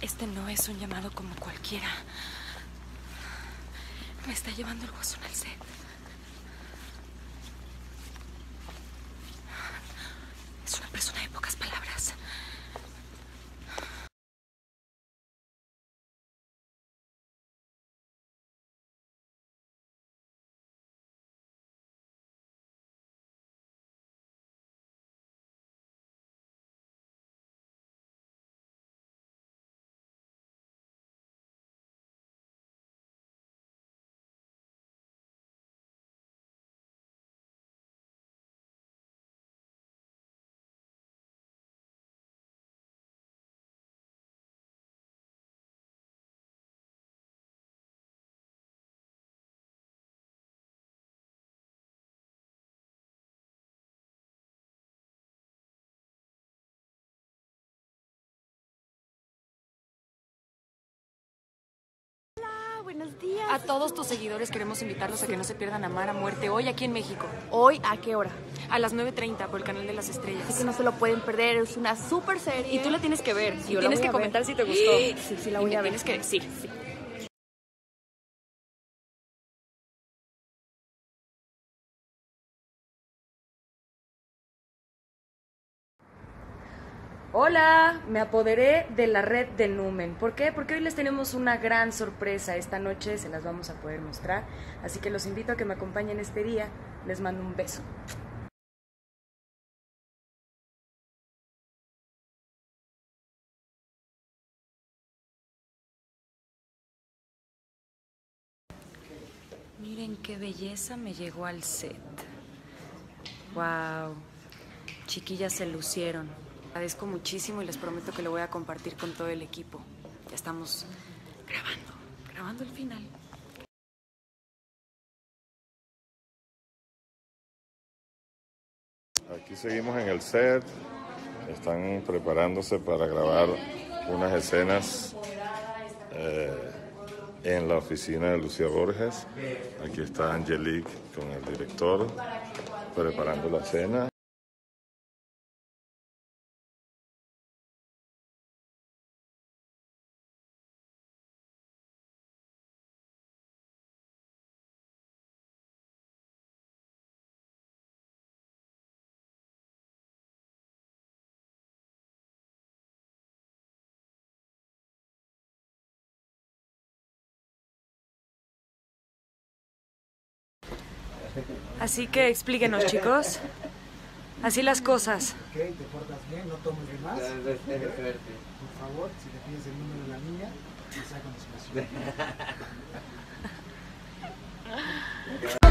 Este no es un llamado como cualquiera. Me está llevando el guasón al set. Es una persona de pocas palabras. Buenos días. A todos tus seguidores queremos invitarlos a que no se pierdan Amar a Muerte hoy aquí en México. ¿Hoy a qué hora? A las 9.30 por el canal de las estrellas. Así que no se lo pueden perder, es una super serie. Y tú la tienes que ver. Sí, y tienes que comentar ver. si te gustó. Sí, sí, la Y voy me a ver. Tienes que decir. Sí. Hola, me apoderé de la red de Numen. ¿Por qué? Porque hoy les tenemos una gran sorpresa. Esta noche se las vamos a poder mostrar. Así que los invito a que me acompañen este día. Les mando un beso. Miren qué belleza me llegó al set. Wow. Chiquillas se lucieron. Agradezco muchísimo y les prometo que lo voy a compartir con todo el equipo. Ya estamos grabando, grabando el final. Aquí seguimos en el set. Están preparándose para grabar unas escenas eh, en la oficina de Lucía Borges. Aquí está Angelique con el director preparando la escena. Así que explíquenos, chicos. Así las cosas. Ok, te portas bien, no tomes de más. Por favor, si le pides el número de la niña, te sacan los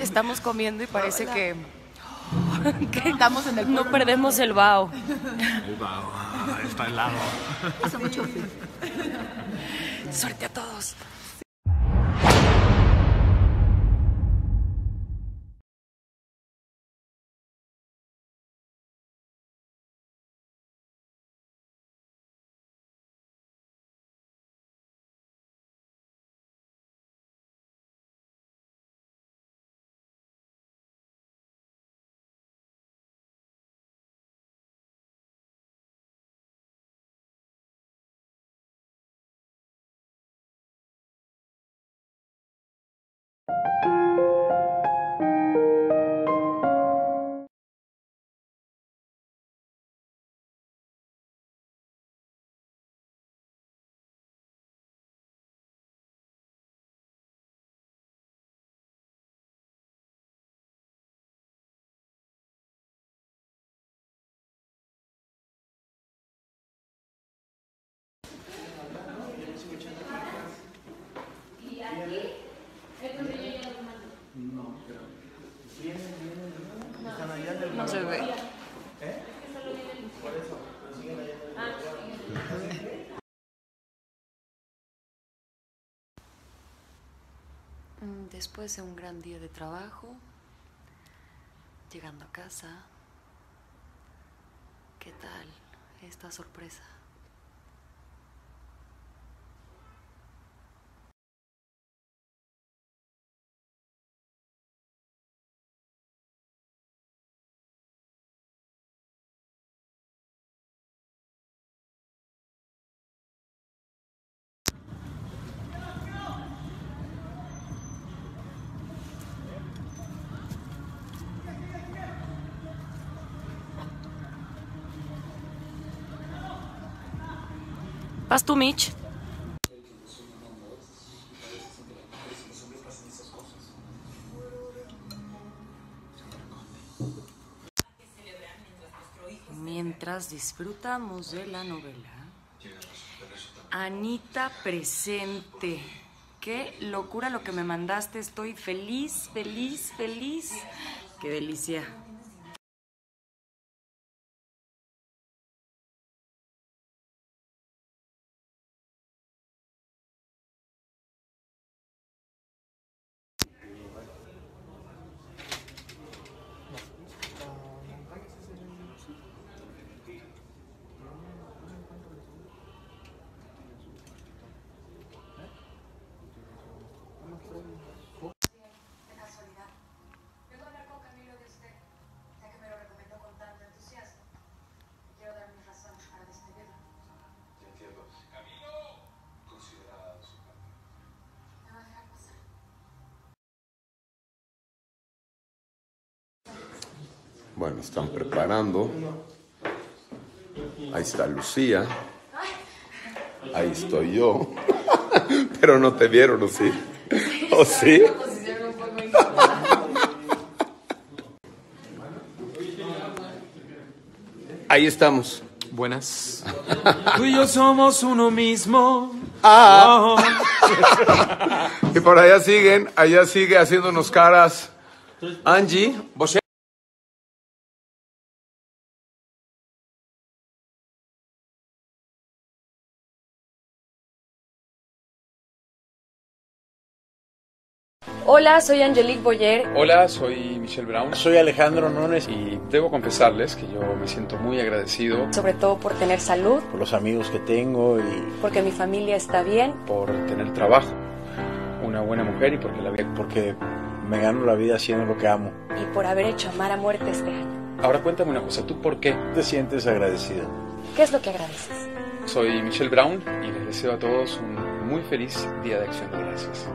Estamos comiendo y parece que, que estamos en el no perdemos el vaho. Ah, está helado. Suerte a todos. No se ve. Mm, Después de un gran día de trabajo, llegando a casa, ¿qué tal esta sorpresa? ¿Vas tú, Mitch? Mientras disfrutamos de la novela, Anita presente. Qué locura lo que me mandaste. Estoy feliz, feliz, feliz. Qué delicia. Bueno, están preparando. Ahí está Lucía. Ahí estoy yo. Pero no te vieron, ¿o sí? ¿O sí? Ahí estamos. Buenas. Tú y yo somos uno mismo. Ah. Oh. Y por allá siguen, allá sigue haciéndonos caras. Angie, vos Hola, soy Angelique Boyer. Hola, soy Michelle Brown. Soy Alejandro Nones y Y debo confesarles que yo me siento muy agradecido Sobre todo por tener salud, por los amigos que tengo y porque mi familia está bien. por tener trabajo, una buena mujer y porque la vida. porque me gano la vida haciendo lo que amo. y por haber hecho amar a muerte este año. Ahora cuéntame una cosa, ¿tú por qué? Te sientes agradecido. ¿Qué es lo que agradeces? Soy Michelle Brown y les deseo a todos un muy feliz Día de Acción de Gracias.